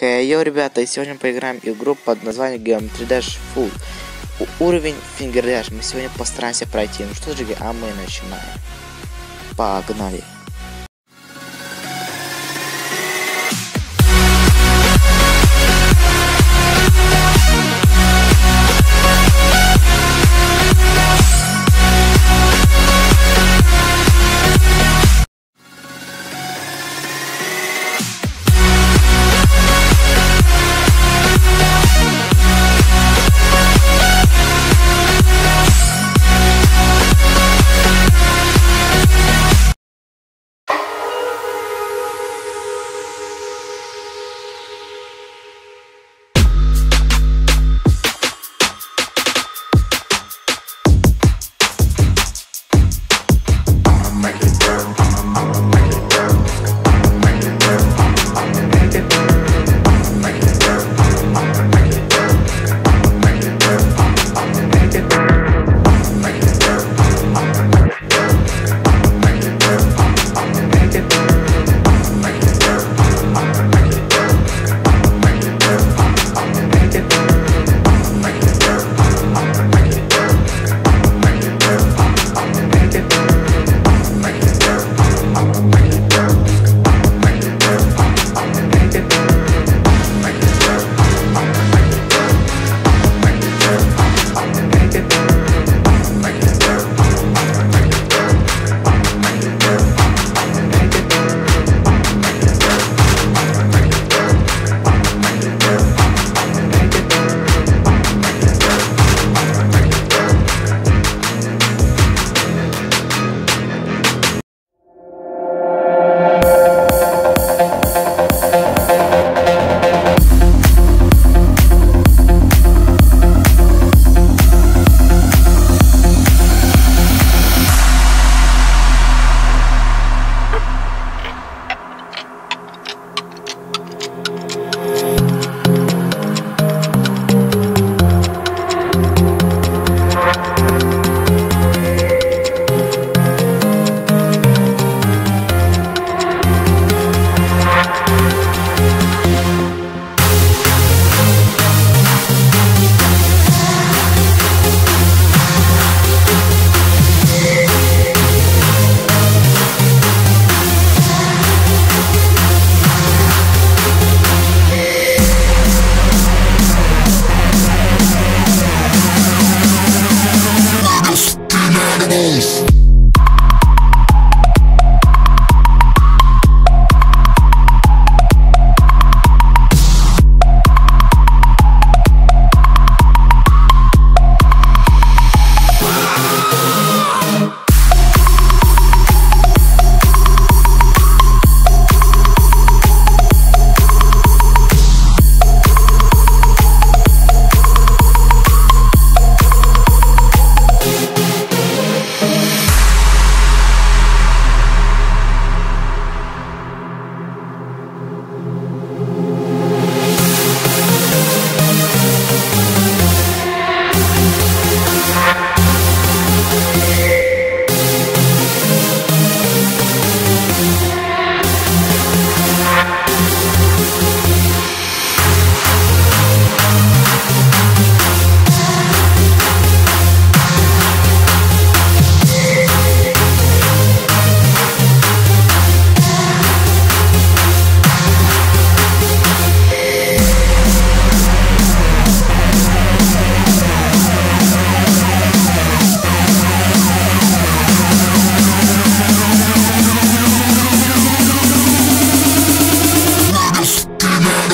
Хей, ребята, и сегодня поиграем игру под названием Geometry Dash Full. Уровень Finger Dash. Мы сегодня постараемся пройти. Ну что же, а мы начинаем. Погнали.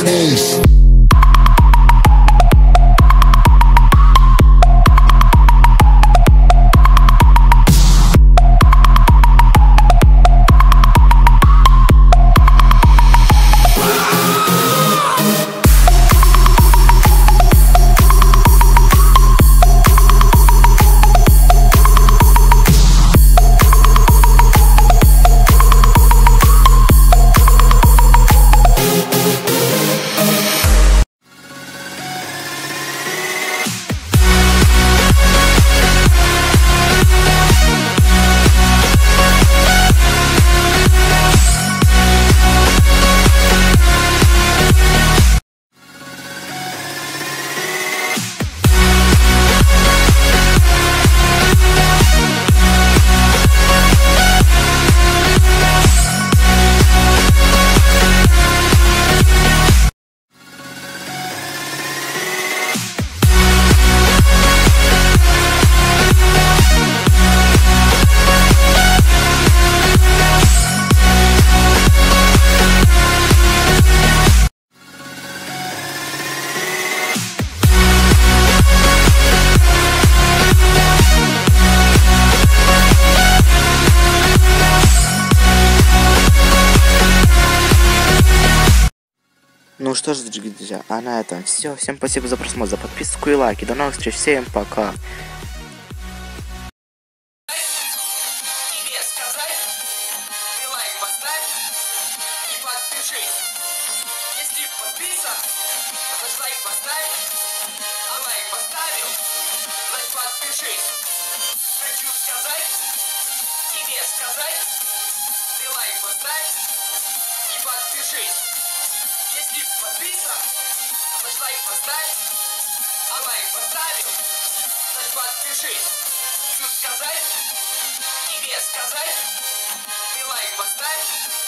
Peace. Что ж, друзья, а на этом все. Всем спасибо за просмотр, за подписку и лайки. До новых встреч. Всем пока. сказать, ты лайк поставь и подпишись. Если подписан, значит лайк поставь, а лайк поставил, значит подпишись. Хочу сказать, тебе сказать, ты лайк поставь,